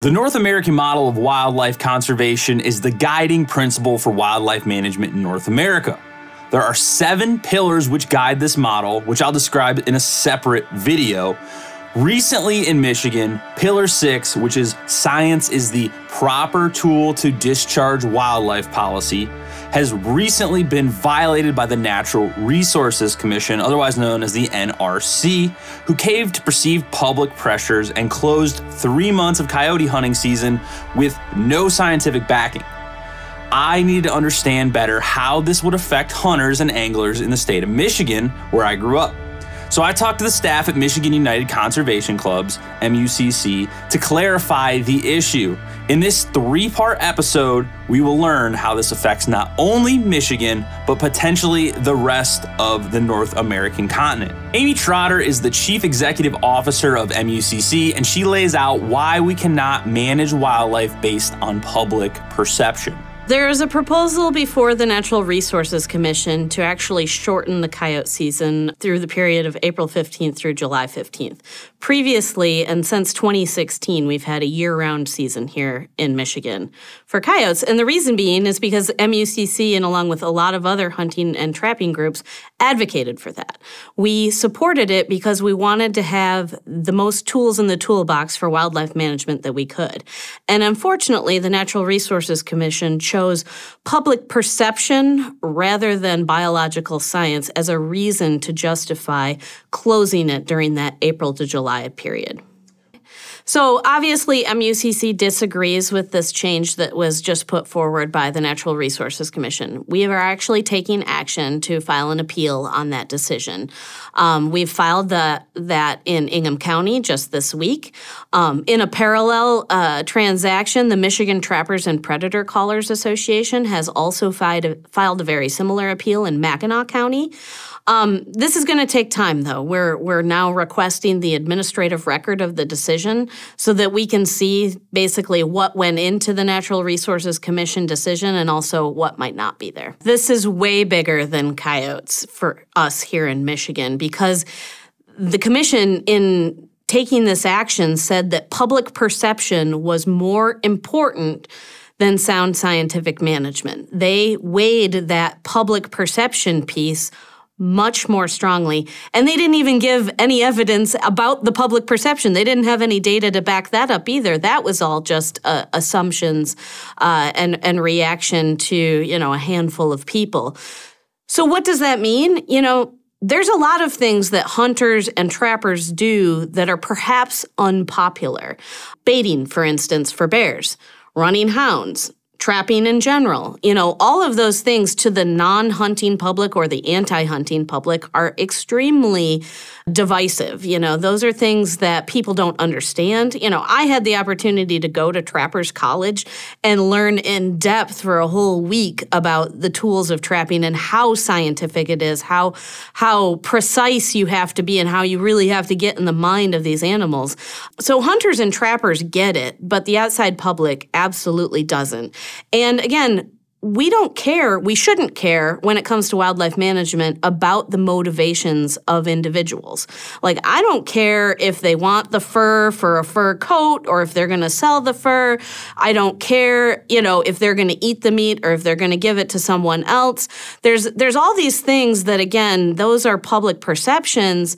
The North American model of wildlife conservation is the guiding principle for wildlife management in North America. There are seven pillars which guide this model, which I'll describe in a separate video. Recently in Michigan, Pillar 6, which is science is the proper tool to discharge wildlife policy, has recently been violated by the Natural Resources Commission, otherwise known as the NRC, who caved to perceived public pressures and closed three months of coyote hunting season with no scientific backing. I needed to understand better how this would affect hunters and anglers in the state of Michigan, where I grew up. So I talked to the staff at Michigan United Conservation Clubs, MUCC, to clarify the issue. In this three part episode, we will learn how this affects not only Michigan, but potentially the rest of the North American continent. Amy Trotter is the Chief Executive Officer of MUCC, and she lays out why we cannot manage wildlife based on public perception. There is a proposal before the Natural Resources Commission to actually shorten the coyote season through the period of April 15th through July 15th. Previously, and since 2016, we've had a year round season here in Michigan for coyotes. And the reason being is because MUCC, and along with a lot of other hunting and trapping groups, advocated for that. We supported it because we wanted to have the most tools in the toolbox for wildlife management that we could. And unfortunately, the Natural Resources Commission chose public perception rather than biological science as a reason to justify closing it during that April to July period. So obviously, MUCC disagrees with this change that was just put forward by the Natural Resources Commission. We are actually taking action to file an appeal on that decision. Um, we've filed the, that in Ingham County just this week. Um, in a parallel uh, transaction, the Michigan Trappers and Predator Callers Association has also filed a, filed a very similar appeal in Mackinac County. Um, this is going to take time, though. We're we're now requesting the administrative record of the decision so that we can see basically what went into the Natural Resources Commission decision and also what might not be there. This is way bigger than coyotes for us here in Michigan because the commission in taking this action said that public perception was more important than sound scientific management. They weighed that public perception piece much more strongly. And they didn't even give any evidence about the public perception. They didn't have any data to back that up either. That was all just uh, assumptions uh, and and reaction to you know a handful of people. So what does that mean? You know. There's a lot of things that hunters and trappers do that are perhaps unpopular. Baiting, for instance, for bears, running hounds, trapping in general. You know, all of those things to the non hunting public or the anti hunting public are extremely divisive. You know, those are things that people don't understand. You know, I had the opportunity to go to Trappers College and learn in depth for a whole week about the tools of trapping and how scientific it is, how how precise you have to be and how you really have to get in the mind of these animals. So hunters and trappers get it, but the outside public absolutely doesn't. And again, we don't care, we shouldn't care when it comes to wildlife management about the motivations of individuals. Like, I don't care if they want the fur for a fur coat or if they're gonna sell the fur. I don't care, you know, if they're gonna eat the meat or if they're gonna give it to someone else. There's there's all these things that again, those are public perceptions.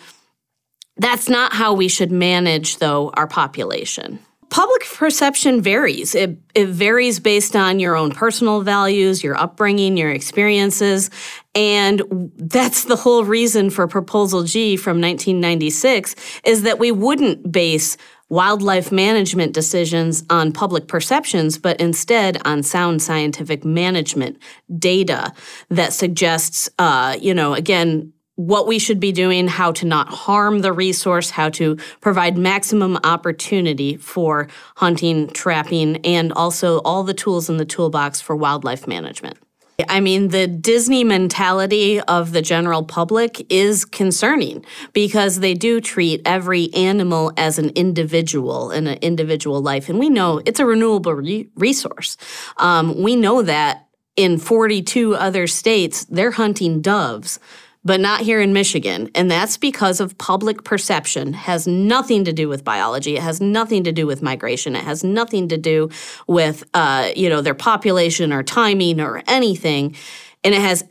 That's not how we should manage though our population public perception varies. It, it varies based on your own personal values, your upbringing, your experiences. And that's the whole reason for Proposal G from 1996 is that we wouldn't base wildlife management decisions on public perceptions, but instead on sound scientific management data that suggests, uh, you know, again, what we should be doing, how to not harm the resource, how to provide maximum opportunity for hunting, trapping, and also all the tools in the toolbox for wildlife management. I mean, the Disney mentality of the general public is concerning because they do treat every animal as an individual in an individual life. And we know it's a renewable re- resource. Um, we know that in 42 other states, they're hunting doves but not here in Michigan. And that's because of public perception. It has nothing to do with biology. It has nothing to do with migration. It has nothing to do with, uh, you know, their population or timing or anything and it has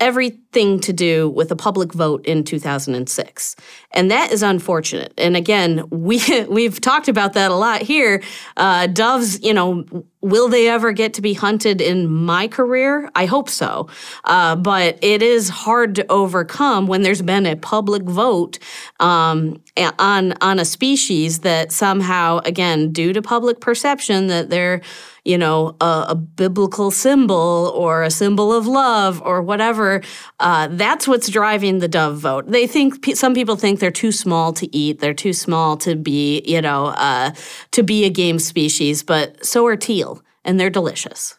everything to do with a public vote in 2006 and that is unfortunate. And again we we've talked about that a lot here. Uh, doves you know will they ever get to be hunted in my career? I hope so. Uh, but it is hard to overcome when there's been a public vote um, on on a species that somehow again due to public perception that they're you know, a, a, biblical symbol or a symbol of love or whatever. Uh, that's what's driving the dove vote. They think some people think they're too small to eat. They're too small to be, you know, uh, to be a game species. But so are teal, and they're delicious.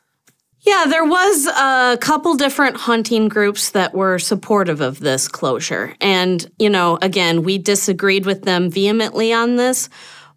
Yeah, there was a couple different hunting groups that were supportive of this closure. And, you know, again, we disagreed with them vehemently on this.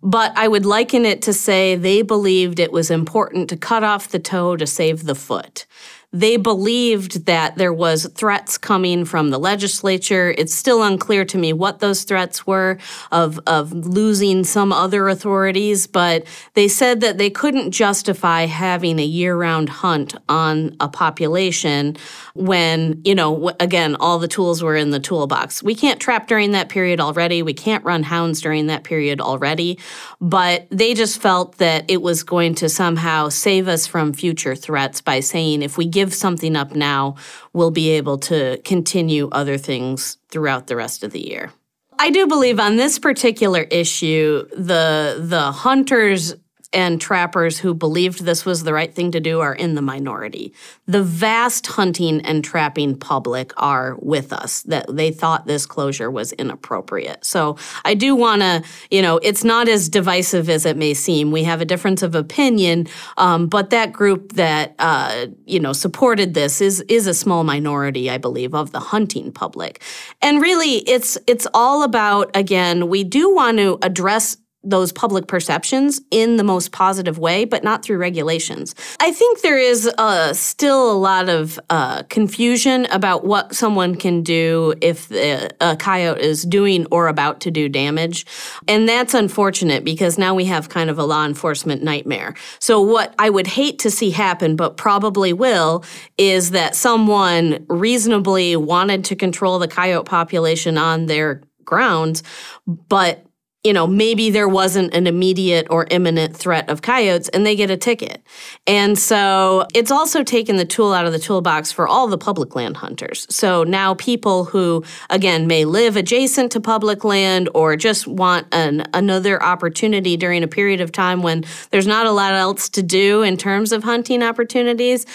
But I would liken it to say they believed it was important to cut off the toe to save the foot they believed that there was threats coming from the legislature. It's still unclear to me what those threats were of, of losing some other authorities, but they said that they couldn't justify having a year-round hunt on a population when, you know, again, all the tools were in the toolbox. We can't trap during that period already. We can't run hounds during that period already, but they just felt that it was going to somehow save us from future threats by saying if we give give something up now, we'll be able to continue other things throughout the rest of the year. I do believe on this particular issue, the the hunters and trappers who believed this was the right thing to do are in the minority. The vast hunting and trapping public are with us that they thought this closure was inappropriate. So I do want to, you know, it's not as divisive as it may seem. We have a difference of opinion, um, but that group that uh, you know supported this is is a small minority, I believe, of the hunting public. And really, it's it's all about again, we do want to address those public perceptions in the most positive way, but not through regulations. I think there is uh, still a lot of uh, confusion about what someone can do if the, a coyote is doing or about to do damage. And that's unfortunate because now we have kind of a law enforcement nightmare. So, what I would hate to see happen, but probably will, is that someone reasonably wanted to control the coyote population on their grounds, but you know, maybe there wasn't an immediate or imminent threat of coyotes and they get a ticket. And so it's also taken the tool out of the toolbox for all the public land hunters. So now people who, again, may live adjacent to public land or just want an, another opportunity during a period of time when there's not a lot else to do in terms of hunting opportunities,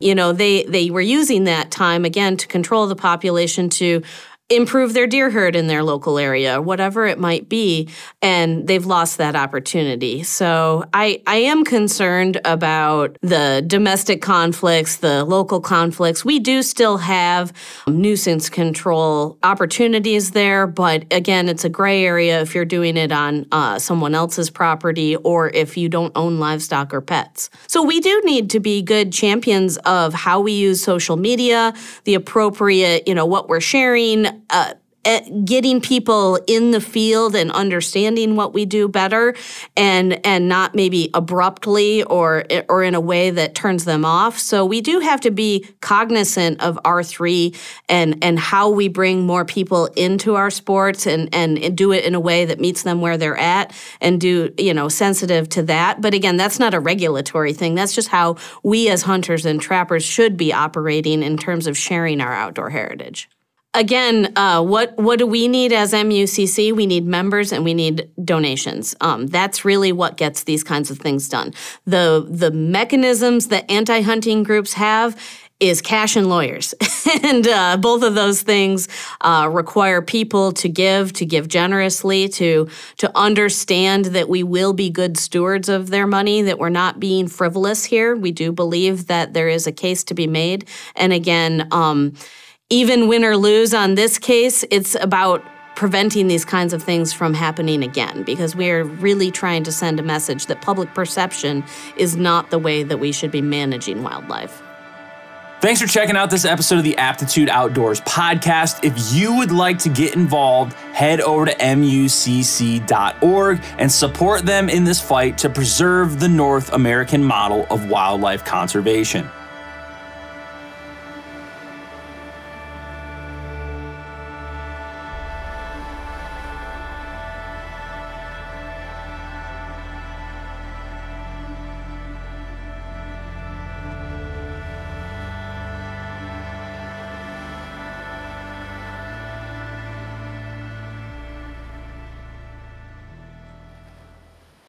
you know, they, they were using that time again to control the population to improve their deer herd in their local area, whatever it might be, and they've lost that opportunity. So I, I am concerned about the domestic conflicts, the local conflicts. We do still have nuisance control opportunities there, but again, it's a gray area if you're doing it on uh, someone else's property or if you don't own livestock or pets. So we do need to be good champions of how we use social media, the appropriate, you know, what we're sharing uh, getting people in the field and understanding what we do better and and not maybe abruptly or or in a way that turns them off. So we do have to be cognizant of R3 and and how we bring more people into our sports and and do it in a way that meets them where they're at and do you know sensitive to that. But again that's not a regulatory thing. That's just how we as hunters and trappers should be operating in terms of sharing our outdoor heritage again, uh, what what do we need as MUCC? We need members and we need donations. Um, that's really what gets these kinds of things done. The the mechanisms that anti hunting groups have is cash and lawyers. and uh, both of those things uh, require people to give, to give generously, to, to understand that we will be good stewards of their money, that we're not being frivolous here. We do believe that there is a case to be made. And again, um, even win or lose on this case, it's about preventing these kinds of things from happening again because we're really trying to send a message that public perception is not the way that we should be managing wildlife. Thanks for checking out this episode of the Aptitude Outdoors podcast. If you would like to get involved, head over to mucc.org and support them in this fight to preserve the North American model of wildlife conservation.